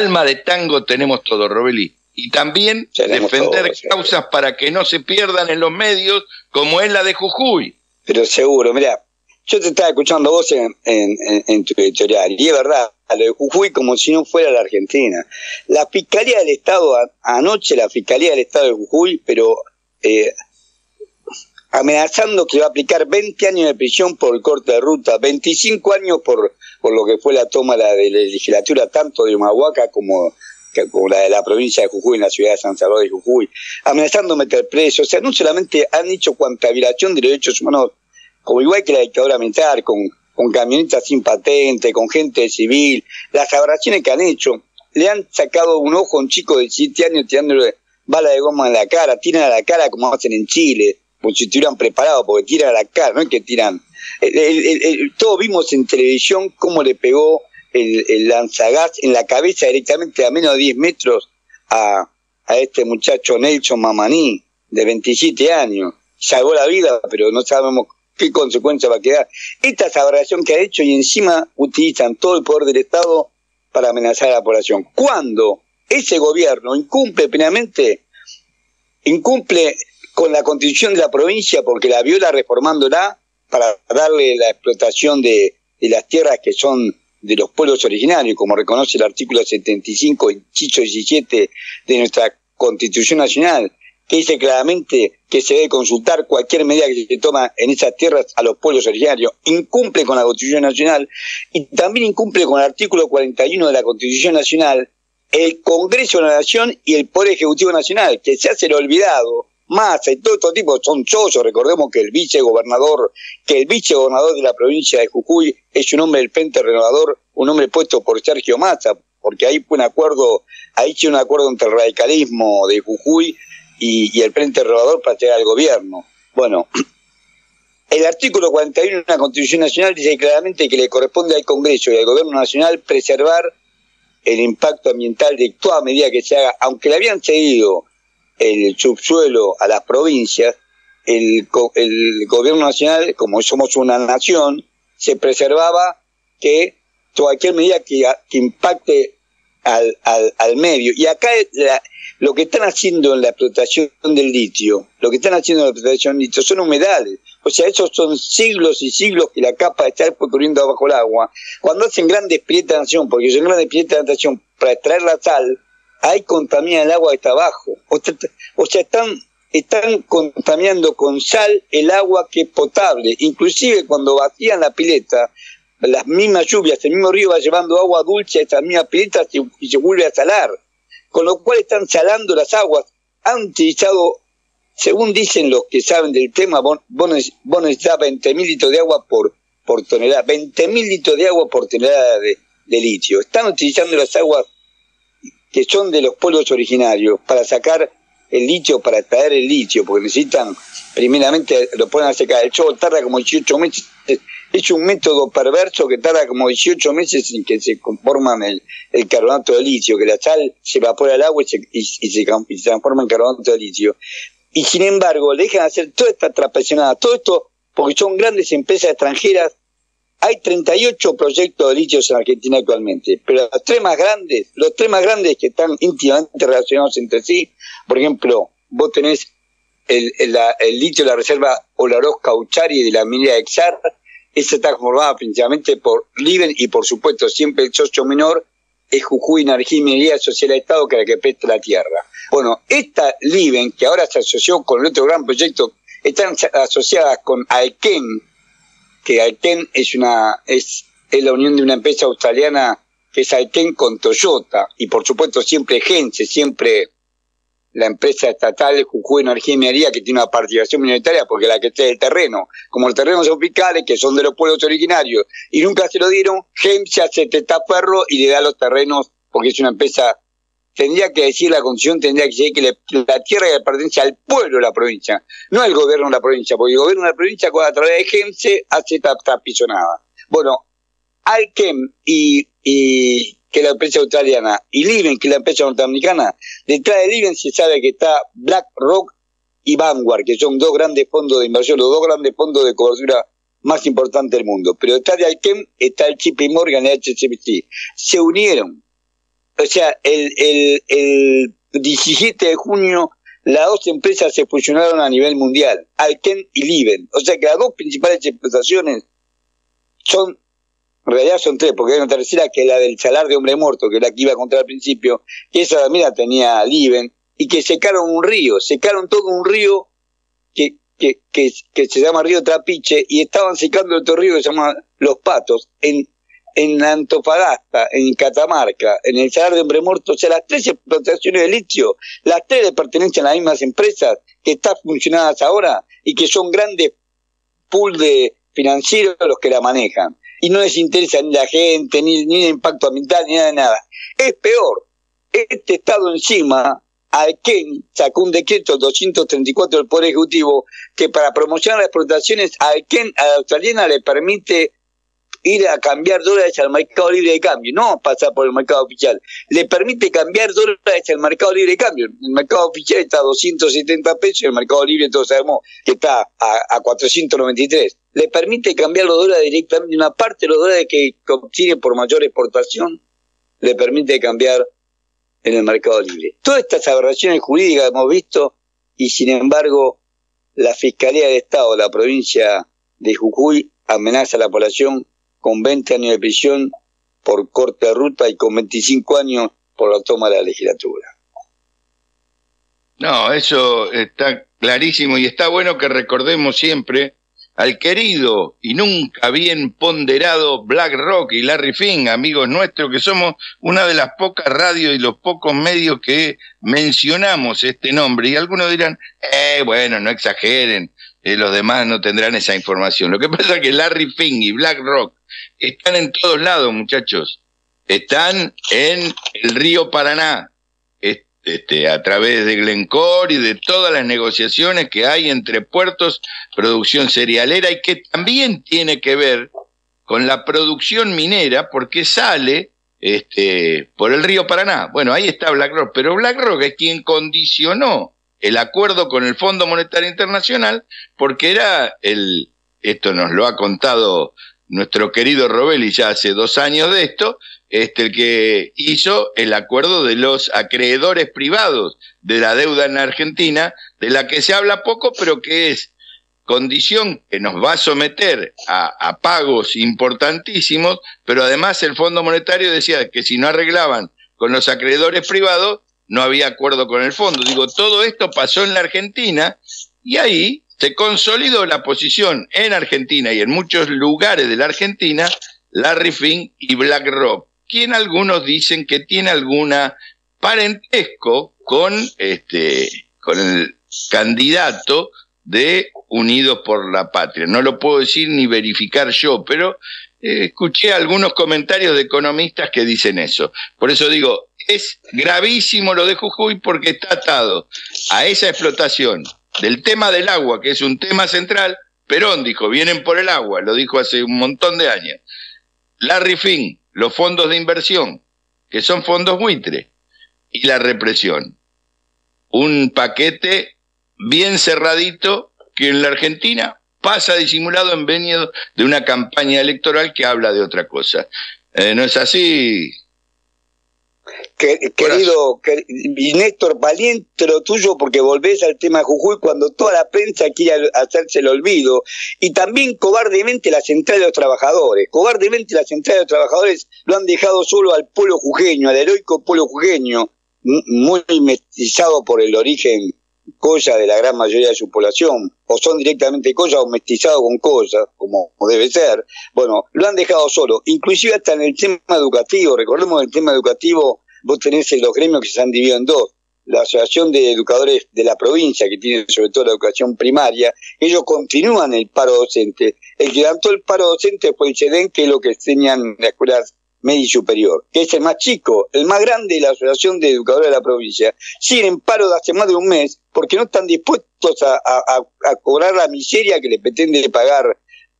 alma de tango tenemos todo, Robeli. Y también defender causas para que no se pierdan en los medios, como es la de Jujuy. Pero seguro, mira, yo te estaba escuchando vos en, en, tu editorial, y es verdad, lo de Jujuy como si no fuera la Argentina. La Fiscalía del Estado, anoche la Fiscalía del Estado de Jujuy, pero eh, amenazando que va a aplicar 20 años de prisión por el corte de ruta, 25 años por, por lo que fue la toma de la legislatura tanto de Humahuaca como, como la de la provincia de Jujuy en la ciudad de San Salvador de Jujuy, amenazando meter presos. O sea, no solamente han hecho cuanta violación de los derechos humanos, como igual que la dictadura militar, con, con camionetas sin patente, con gente civil, las aberraciones que han hecho, le han sacado un ojo a un chico de 7 años tirándole bala de goma en la cara, tiran a la cara como hacen en Chile como si estuvieran preparados, porque tiran a la cara, no es que tiran. todos vimos en televisión cómo le pegó el, lanzagás en la cabeza directamente a menos de 10 metros a, a este muchacho Nelson Mamaní, de 27 años. Salvó la vida, pero no sabemos qué consecuencia va a quedar. Esta es aberración que ha hecho y encima utilizan todo el poder del Estado para amenazar a la población. Cuando ese gobierno incumple plenamente, incumple con la constitución de la provincia porque la viola reformándola para darle la explotación de, las tierras que son de los pueblos originarios, como reconoce el artículo 75, inciso 17 de nuestra Constitución Nacional, que dice claramente que se debe consultar cualquier medida que se toma en esas tierras a los pueblos originarios, incumple con la Constitución Nacional y también incumple con el artículo 41 de la Constitución Nacional el Congreso de la Nación y el Poder Ejecutivo Nacional, que se hace el olvidado más y todo estos tipos son chozos. Recordemos que el vicegobernador, que el vicegobernador de la provincia de Jujuy es un hombre del Frente Renovador, un hombre puesto por Sergio Massa, porque ahí fue un acuerdo, ahí hizo un acuerdo entre el radicalismo de Jujuy y, el Frente Renovador para llegar al gobierno. Bueno, el artículo 41 de la Constitución Nacional dice claramente que le corresponde al Congreso y al Gobierno Nacional preservar el impacto ambiental de toda medida que se haga, aunque le habían seguido el subsuelo a las provincias, el, el gobierno nacional, como somos una nación, se preservaba que cualquier medida que, que impacte al, al, al, medio. Y acá lo que están haciendo en la explotación del litio, lo que están haciendo en la explotación del litio son humedales. O sea, esos son siglos y siglos que la capa está corriendo bajo el agua. Cuando hacen grandes piletas de natación, porque son grandes piletas de natación para extraer la sal, ahí contamina el agua que está abajo. O sea, están, están contaminando con sal el agua que es potable. Inclusive cuando vacían la pileta, las mismas lluvias, el mismo río va llevando agua dulce a estas mismas piletas y se vuelve a salar. Con lo cual están salando las aguas. Han utilizado, según dicen los que saben del tema, vos, necesitas 20 mil litros de agua por, por tonelada, 20 mil litros de agua por tonelada de litio. Están utilizando las aguas que son de los pueblos originarios para sacar el litio, para extraer el litio, porque necesitan, primeramente lo ponen a secar. El show tarda como 18 meses. Es un método perverso que tarda como 18 meses en que se conforman el, carbonato de litio, que la sal se evapora al agua y se, y, se, transforma en carbonato de litio. Y sin embargo, le dejan hacer toda esta trapecionada, todo esto porque son grandes empresas extranjeras hay 38 proyectos de litio en Argentina actualmente, pero los tres más grandes, los tres más grandes que están íntimamente relacionados entre sí, por ejemplo, vos tenés el, el, litio de la reserva Olaroz Cauchari de la minería Exar, esa está formada principalmente por Liven y por supuesto siempre el socio menor es Jujuy Energía y Minería Social de Estado que es la que presta la tierra. Bueno, esta Liven, que ahora se asoció con el otro gran proyecto, están asociadas con Alken, que Alten es una es, es la unión de una empresa australiana que es Alten con Toyota. Y por supuesto siempre Gense, siempre la empresa estatal Jujuy Energía y Minería que tiene una participación minoritaria porque la que está el terreno, como los terrenos son fiscales que son de los pueblos originarios. Y nunca se lo dieron, Gense hace testaferro y le da los terrenos porque es una empresa tendría que decir la constitución, tendría que decir que la tierra le pertenece al pueblo de la provincia, no al gobierno de la provincia, porque el gobierno de la provincia a través de GEMSE hace esta tapisonada. Bueno, Alkem y, y que la empresa australiana, y Liven, que es la empresa norteamericana, detrás de Liven se sabe que está BlackRock y Vanguard, que son dos grandes fondos de inversión, los dos grandes fondos de cobertura más importantes del mundo. Pero detrás de Alkem está el JP Morgan y el. Se unieron o sea, el, el, el 17 de junio las dos empresas se fusionaron a nivel mundial, Alken y Liven. O sea que las dos principales explotaciones son, en realidad son tres, porque hay una tercera que es la del salar de hombre muerto, que es la que iba a contar al principio, que esa también la tenía Liven, y que secaron un río, secaron todo un río que, que, que, que se llama Río Trapiche, y estaban secando otro río que se llama Los Patos, en en Antofagasta, en Catamarca, en el Salar de Hombre Muerto, o sea, las tres explotaciones de litio, las tres le pertenecen a las mismas empresas que están funcionadas ahora y que son grandes pool de financieros los que la manejan. Y no les interesa ni la gente, ni, ni el impacto ambiental, ni nada de nada. Es peor, este Estado encima, Alken sacó un decreto 234 del Poder Ejecutivo que para promocionar las explotaciones, Alken a la australiana le permite ir a cambiar dólares al mercado libre de cambio, no pasar por el mercado oficial. Le permite cambiar dólares al mercado libre de cambio. El mercado oficial está a 270 pesos y el mercado libre, todos sabemos que está a, a 493. Le permite cambiar los dólares directamente, una parte de los dólares que obtiene por mayor exportación, le permite cambiar en el mercado libre. Todas estas aberraciones jurídicas hemos visto y sin embargo la Fiscalía de Estado de la provincia de Jujuy amenaza a la población con 20 años de prisión por corte de ruta y con 25 años por la toma de la legislatura. No, eso está clarísimo y está bueno que recordemos siempre al querido y nunca bien ponderado Black Rock y Larry Finn, amigos nuestros, que somos una de las pocas radios y los pocos medios que mencionamos este nombre. Y algunos dirán, eh, bueno, no exageren, eh, los demás no tendrán esa información. Lo que pasa es que Larry Finn y Black Rock están en todos lados, muchachos. Están en el río Paraná, este, a través de Glencore y de todas las negociaciones que hay entre puertos, producción cerealera y que también tiene que ver con la producción minera porque sale este, por el río Paraná. Bueno, ahí está BlackRock, pero BlackRock es quien condicionó el acuerdo con el Fondo Monetario Internacional porque era el, esto nos lo ha contado nuestro querido Robelli ya hace dos años de esto, este, el que hizo el acuerdo de los acreedores privados de la deuda en Argentina, de la que se habla poco, pero que es condición que nos va a someter a, a pagos importantísimos, pero además el Fondo Monetario decía que si no arreglaban con los acreedores privados, no había acuerdo con el fondo. Digo, todo esto pasó en la Argentina y ahí se consolidó la posición en Argentina y en muchos lugares de la Argentina, Larry Fink y BlackRock, quien algunos dicen que tiene alguna parentesco con este con el candidato de Unidos por la Patria. No lo puedo decir ni verificar yo, pero eh, escuché algunos comentarios de economistas que dicen eso. Por eso digo, es gravísimo lo de Jujuy porque está atado a esa explotación del tema del agua, que es un tema central, Perón dijo, vienen por el agua, lo dijo hace un montón de años. Larry Finn, los fondos de inversión, que son fondos buitre, y la represión. Un paquete bien cerradito que en la Argentina pasa disimulado en venido de una campaña electoral que habla de otra cosa. Eh, ¿No es así, querido, y Néstor, valiente lo tuyo porque volvés al tema de Jujuy cuando toda la prensa quiere hacerse el olvido. Y también cobardemente la central de los trabajadores. Cobardemente la central de los trabajadores lo han dejado solo al pueblo jujeño, al heroico pueblo jujeño, muy mestizado por el origen cosa de la gran mayoría de su población, o son directamente cosas o mestizados con cosas, como debe ser, bueno, lo han dejado solo, inclusive hasta en el tema educativo, recordemos el tema educativo, vos tenés los gremios que se han dividido en dos, la Asociación de Educadores de la provincia, que tiene sobre todo la educación primaria, ellos continúan el paro docente. El que levantó el paro docente fue el CEDEN, que es lo que enseñan en las escuelas medio superior, que es el más chico, el más grande de la Asociación de Educadores de la provincia, siguen en paro de hace más de un mes porque no están dispuestos a, cobrar la miseria que le pretende pagar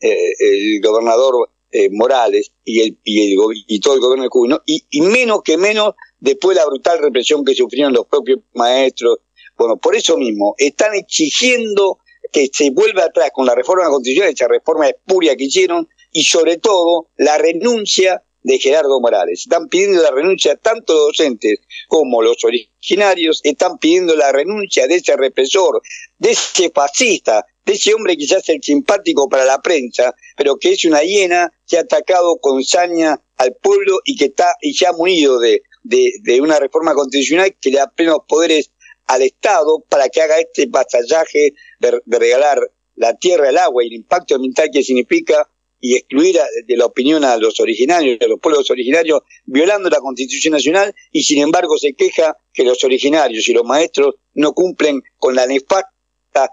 eh, el gobernador eh, Morales y, el, y, el, y todo el gobierno de Cuba, y, y menos que menos después de la brutal represión que sufrieron los propios maestros. Bueno, por eso mismo, están exigiendo que se vuelva atrás con la reforma constitucional, esa reforma espuria que hicieron, y sobre todo la renuncia de Gerardo Morales. Están pidiendo la renuncia tanto los docentes como los originarios, están pidiendo la renuncia de ese represor, de ese fascista, de ese hombre que ya es el simpático para la prensa, pero que es una hiena que ha atacado con saña al pueblo y que está y ya ha munido de, de, una reforma constitucional que le da plenos poderes al Estado para que haga este vasallaje de, de regalar la tierra, el agua y el impacto ambiental que significa y excluir de la opinión a los originarios, a los pueblos originarios, violando la Constitución Nacional y sin embargo se queja que los originarios y los maestros no cumplen con la nefasta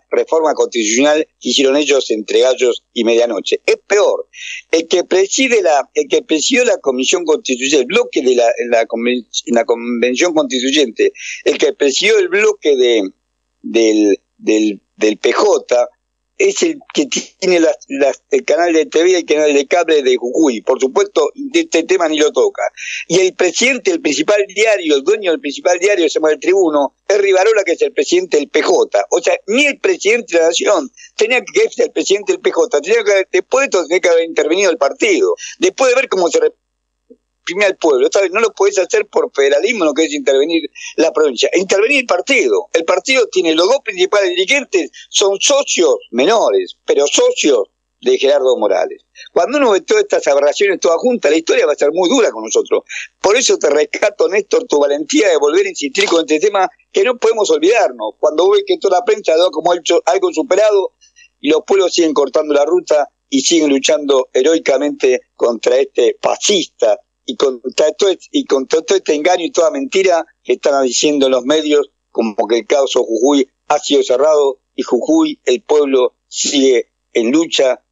reforma constitucional que hicieron ellos entre gallos y medianoche. Es peor, el que preside la, el que presidió la comisión constitucional, el bloque de la, la, la convención constituyente, el que presidió el bloque de, del, del, del PJ, es el que tiene el canal de TV y el canal de cable de Jujuy. Por supuesto, este tema ni lo toca. Y el presidente del principal diario, el dueño del principal diario, se llama El Tribuno, es Rivarola, que es el presidente del PJ. O sea, ni el presidente de la Nación tenía que ser el presidente del PJ. Tenía que, después de esto tenía que haber intervenido el partido. Después de ver cómo se al pueblo. No lo puedes hacer por federalismo, no querés intervenir la provincia. Intervenir el partido. El partido tiene los dos principales dirigentes, son socios menores, pero socios de Gerardo Morales. Cuando uno ve todas estas aberraciones todas juntas, la historia va a ser muy dura con nosotros. Por eso te rescato, Néstor, tu valentía de volver a insistir con este tema que no podemos olvidarnos. Cuando ve que toda la prensa da como algo superado y los pueblos siguen cortando la ruta y siguen luchando heroicamente contra este fascista y todo, y todo este engaño y toda mentira que están diciendo los medios, como que el caos Jujuy ha sido cerrado y Jujuy, el pueblo, sigue en lucha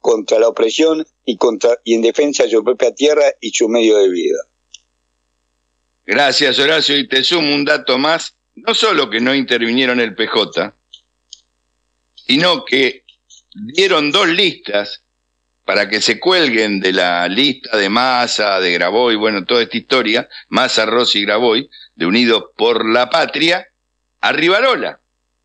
contra la opresión y, contra, y en defensa de su propia tierra y su medio de vida. Gracias, Horacio. Y te sumo un dato más. No solo que no intervinieron el PJ, sino que dieron dos listas para que se cuelguen de la lista de Massa, de Graboy, bueno, toda esta historia, Massa, Rossi y Graboy, de Unidos por la Patria, a Rivarola.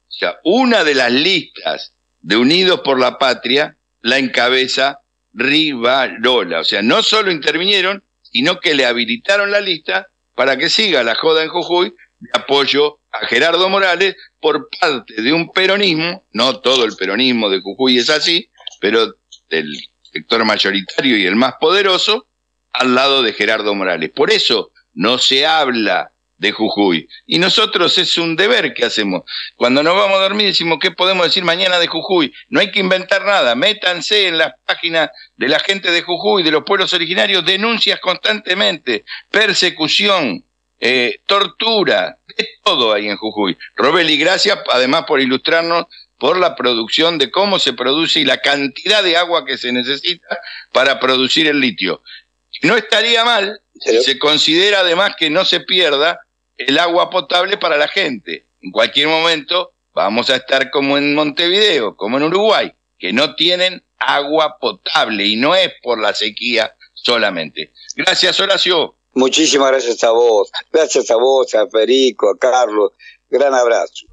O sea, una de las listas de Unidos por la Patria la encabeza Rivarola. O sea, no solo intervinieron, sino que le habilitaron la lista para que siga la joda en Jujuy de apoyo a Gerardo Morales por parte de un peronismo, no todo el peronismo de Jujuy es así, pero del sector mayoritario y el más poderoso, al lado de Gerardo Morales. Por eso no se habla de Jujuy. Y nosotros es un deber que hacemos. Cuando nos vamos a dormir decimos, ¿qué podemos decir mañana de Jujuy? No hay que inventar nada. Métanse en las páginas de la gente de Jujuy, de los pueblos originarios, denuncias constantemente, persecución, eh, tortura, de todo hay en Jujuy. Robeli, gracias además por ilustrarnos por la producción de cómo se produce y la cantidad de agua que se necesita para producir el litio. No estaría mal si se considera además que no se pierda el agua potable para la gente. En cualquier momento vamos a estar como en Montevideo, como en Uruguay, que no tienen agua potable y no es por la sequía solamente. Gracias, Horacio. Muchísimas gracias a vos. Gracias a vos, a Federico, a Carlos. Gran abrazo.